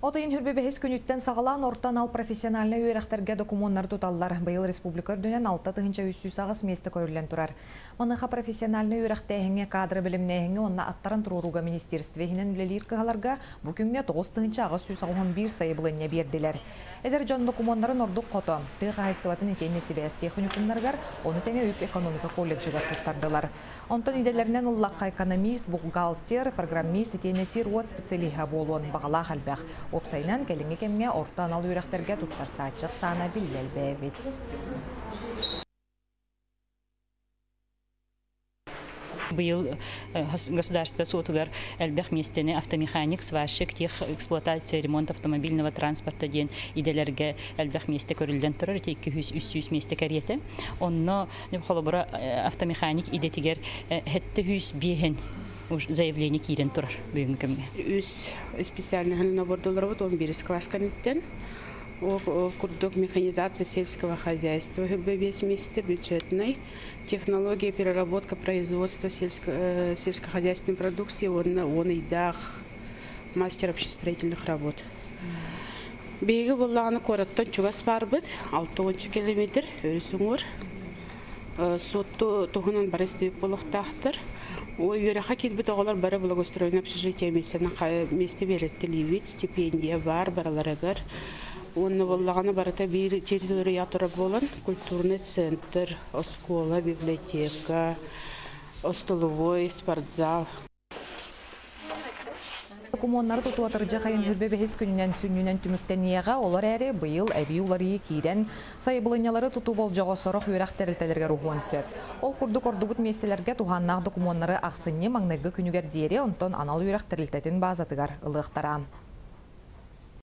Отайын хүрбе бәхес күнүттен сағалан ортан ал профессиональны үйрәхтерге документтар туталлар. Быйыл республика өрдөнен 6 тыгынча 300 сағыз месті көрілен тұрар. Маныха профессиональны үйрәхтәһеңе кадры білімнәһеңе онна аттарын туруруга министерстве хинен билелир кыгаларга бу күнгә 9 тыгынча агыс 111 сайы булыня бердилер. Эдер жон документтарын ордук кото. Тыга хайстыватын икенне сибәс техникумнаргар, оны тәне үп экономика колледжигар туттардылар. Онтон иделеринен уллакка экономист, бухгалтер, программист икеннеси руот специалиха болуын бағала халбах. Опсайнан кәліңе кемге ортан ал үйрәктерге туттарса ачық сана биллел бәбет. Быйыл э, государство сотугар әлбәх местене автомеханик, сварщик, тех эксплуатация, ремонт автомобильного транспорта ден иделерге әлбәх месте көрілден тұрар, тейкі 300 месте кәреті. Онно холобыра э, автомеханик идетигер хетті 100 бейін заявление кирен турар бүгүнкү кемге. Үс бордолар вот он бирис класс каниттен. О курдук механизация сельского хозяйства весь месте бюджетной, технология переработка производства сельско, э, сельскохозяйственной продукции, он, он и дах, мастер общестроительных работ. Беги булланы кораттан чугас барбыт, 6 километр, өрүсүңөр. Сотту тухунан барыстыбык болуктактыр. Вераха килбит оголар бары благоустроение общежития месена месте беретти ливит, стипендия бар, бараларыгар. Онны боллаганы барата бир территория ятыры болан, культурный центр, школа, библиотека, столовой, спортзал. Документтар тутуатыр жахайын хүрбе бәхес күнінен сүннінен түміктен еға олар әрі бұйыл әбі улары кейден сайыбылынялары туту бол жоғы сорық үйрақ тәрілтелерге рухуан сөп. Ол күрдік ордығыт местелерге туханнақ документтары ақсынне маңнайғы күнігер дейері онтон анал үйрақ тәрілтетін базатыгар ылықтаран.